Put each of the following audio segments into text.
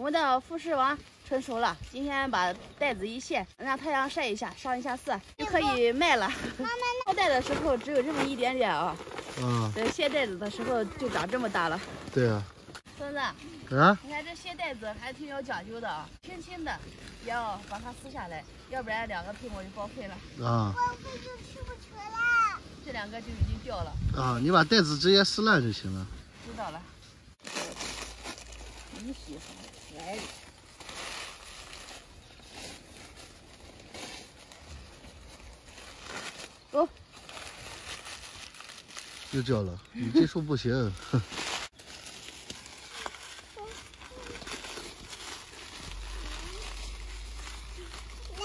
我们的富士王成熟了，今天把袋子一卸，让太阳晒一下，上一下色，就可以卖了。套袋的时候只有这么一点点啊，嗯，等卸袋子的时候就长这么大了。对啊，孙子，啊，你看这卸袋子还挺有讲究的啊，轻轻的也要把它撕下来，要不然两个苹果就报废了。啊报废就吃不成了这两个就已经掉了，啊，你把袋子直接撕烂就行了。知道了。你喜欢来，走，又掉了。你这术不行。哼。来。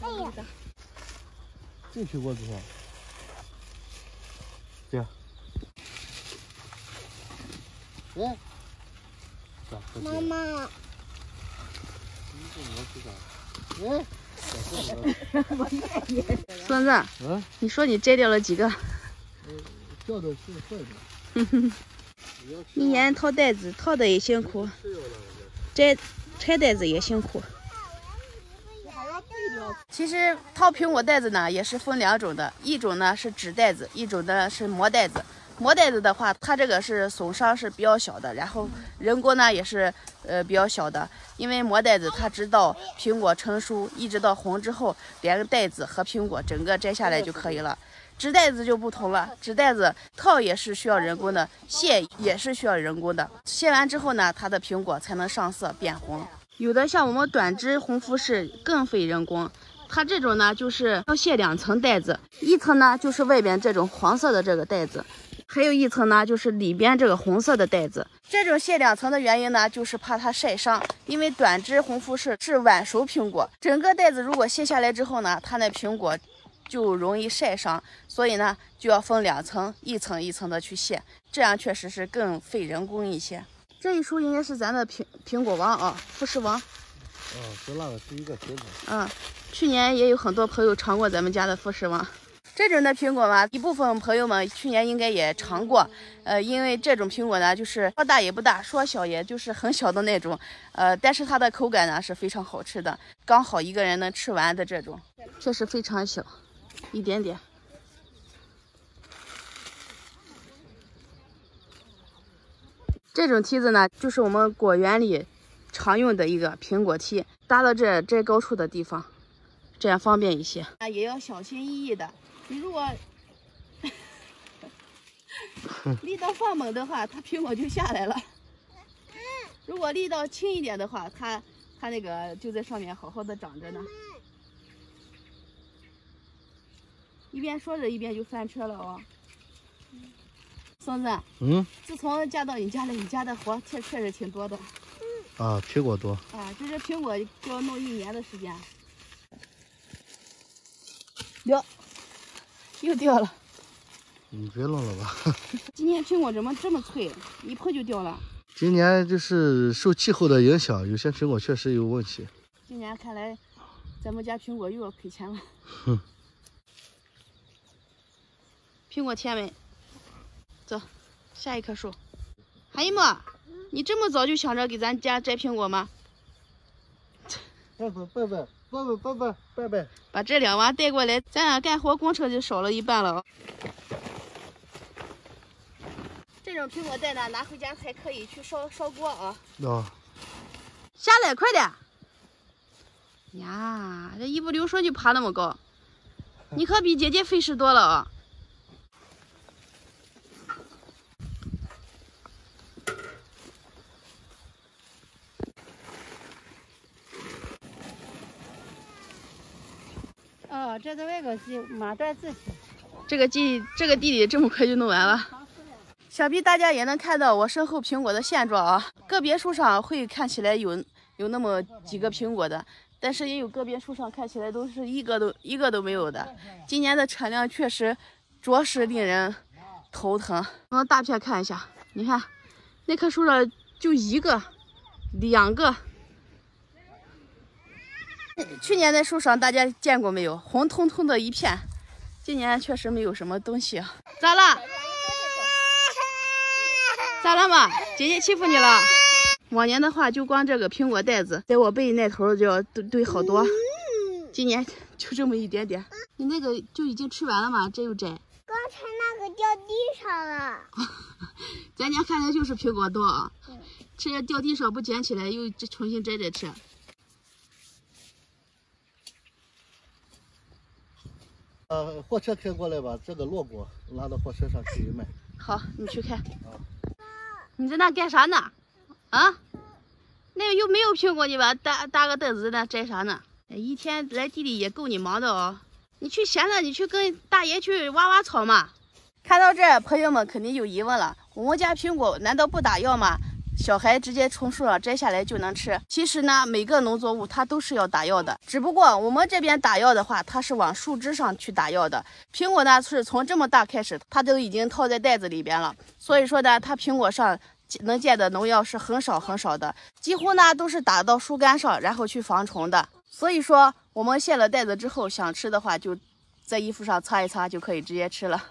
完了，我多少。没，这样。哎？妈妈，哎，孙子，嗯，你说你摘掉了几个？掉的是坏的。一年套袋子，套的也辛苦，摘拆袋子也辛苦。其实套苹果袋子呢，也是分两种的，一种呢是纸袋子，一种呢是磨袋子。磨袋子的话，它这个是损伤是比较小的，然后人工呢也是呃比较小的，因为磨袋子它直到苹果成熟，一直到红之后，连个袋子和苹果整个摘下来就可以了。纸袋子就不同了，纸袋子套也是需要人工的，卸也是需要人工的。卸完之后呢，它的苹果才能上色变红。有的像我们短枝红富士更费人工，它这种呢就是要卸两层袋子，一层呢就是外边这种黄色的这个袋子，还有一层呢就是里边这个红色的袋子。这种卸两层的原因呢，就是怕它晒伤，因为短枝红富士是晚熟苹果，整个袋子如果卸下来之后呢，它那苹果就容易晒伤，所以呢就要分两层，一层一层的去卸，这样确实是更费人工一些。这一束应该是咱的苹苹果王啊，富士王。啊，这那个是一个品种。嗯，去年也有很多朋友尝过咱们家的富士王。这种的苹果嘛，一部分朋友们去年应该也尝过。呃，因为这种苹果呢，就是说大也不大，说小也就是很小的那种。呃，但是它的口感呢是非常好吃的，刚好一个人能吃完的这种，确实非常小，一点点。这种梯子呢，就是我们果园里常用的一个苹果梯，搭到这摘高处的地方，这样方便一些。啊，也要小心翼翼的。你如果 力道放猛的话，它苹果就下来了；如果力道轻一点的话，它它那个就在上面好好的长着呢。一边说着一边就翻车了哦。孙子，嗯，自从嫁到你家里，你家的活确确实挺多的啊，苹果多。啊。就这苹果就要弄一年的时间。掉，又掉了。你别弄了吧。今年苹果怎么这么脆，一碰就掉了？今年就是受气候的影响，有些苹果确实有问题。今年看来咱们家苹果又要亏钱了。哼。苹果甜没？走，下一棵树。韩一墨，你这么早就想着给咱家摘苹果吗？拜拜，把这两娃带过来，咱俩干活工程就少了一半了。这种苹果带呢拿回家才可以去烧烧锅啊。下来快点。呀，这一不留神就爬那么高，你可比姐姐费事多了啊。哦，这是外个鸡，马段自己。这个地这个地里这么快就弄完了，想必大家也能看到我身后苹果的现状啊。个别树上会看起来有有那么几个苹果的，但是也有个别树上看起来都是一个都一个都没有的。今年的产量确实着实令人头疼。往大片看一下，你看那棵树上就一个、两个。去年的树上大家见过没有？红彤彤的一片。今年确实没有什么东西啊，咋了？咋了嘛？姐姐欺负你了？往年的话，就光这个苹果袋子，在我背那头就要堆堆好多，今年就这么一点点。你那个就已经吃完了吗？这又摘？刚才那个掉地上了。咱家看来就是苹果多啊，吃掉地上不捡起来，又重新摘摘吃。呃，货车开过来把这个落果拉到货车上去卖。好，你去开。啊。你在那干啥呢？啊？那个又没有苹果，你把搭搭个凳子在那摘啥呢？一天来地里也够你忙的哦。你去闲着，你去跟大爷去挖挖草嘛。看到这，朋友们肯定有疑问了：我们家苹果难道不打药吗？小孩直接从树上摘下来就能吃？其实呢，每个农作物它都是要打药的，只不过我们这边打药的话，它是往树枝上去打药的。苹果呢，是从这么大开始，它都已经套在袋子里边了，所以说呢，它苹果上。能见的农药是很少很少的，几乎呢都是打到树干上，然后去防虫的。所以说，我们卸了袋子之后，想吃的话就在衣服上擦一擦就可以直接吃了。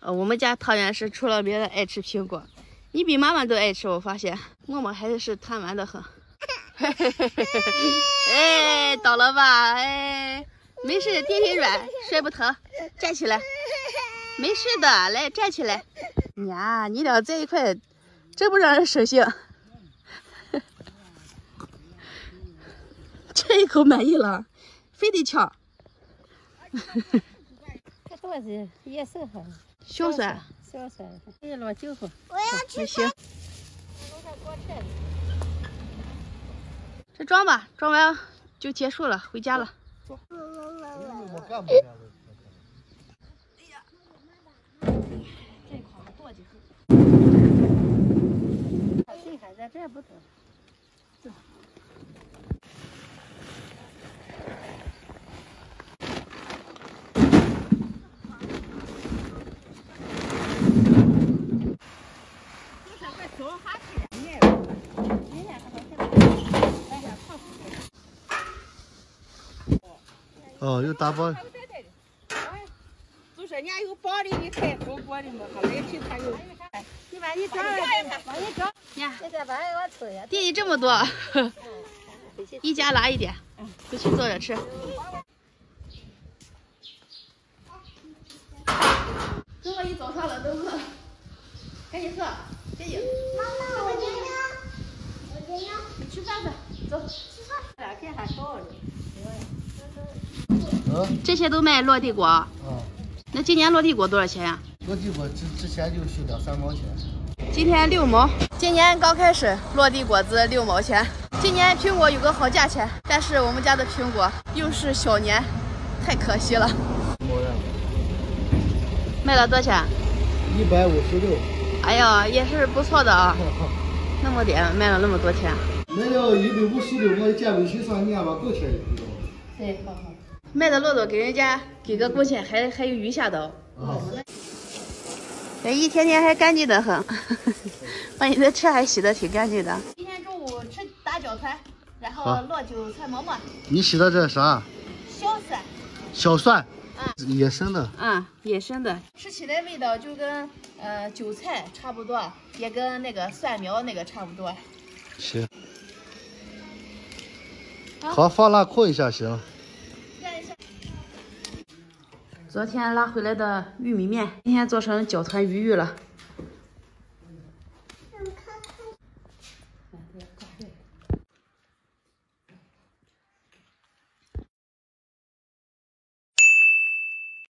呃，我们家汤圆是除了别的爱吃苹果，你比妈妈都爱吃。我发现默默还是贪玩的很。哎，倒了吧？哎，没事，垫垫软，摔不疼，站起来。没事的，来站起来。呀，你俩在一块，真不让人省心。这一口满意了，非得抢。这多子也是好。小酸。小酸，哎，老酒喝。我要。这装吧，装完就结束了，回家了。我干不了。在这不走。哦，有大包。就说人家有包的，你开火锅的嘛，还没其他有。你把你装了，往里装。呀，你再把我抽呀。弟弟这么多，一家拿一点，回去做着吃。这么一早上了都饿，赶紧喝，赶紧。妈妈，我今天，我今天，你吃饭去，走。吃饭。两天还少了。这些都卖落地果。啊。那今年落地果多少钱呀？落地果之之前就是两三毛钱。今天六毛，今年刚开始落地果子六毛钱。今年苹果有个好价钱，但是我们家的苹果又是小年，太可惜了。卖了多少钱？一百五十六。哎呀，也是不错的啊。那么点卖了那么多钱。卖了一百五十六，我见微信上念吧，够钱的。对，好好。卖的骆驼给人家给个工钱，还还有余下的哦。哎一天天还干净的很，把你的车还洗的挺干净的。今天中午吃打饺菜，然后烙韭菜馍馍。你洗的这啥？小蒜。小蒜。嗯。野生的。啊，野生的，吃起来味道就跟呃韭菜差不多，也跟那个蒜苗那个差不多。行。好，放那扣一下行。昨天拉回来的玉米面，今天做成搅团鱼玉了。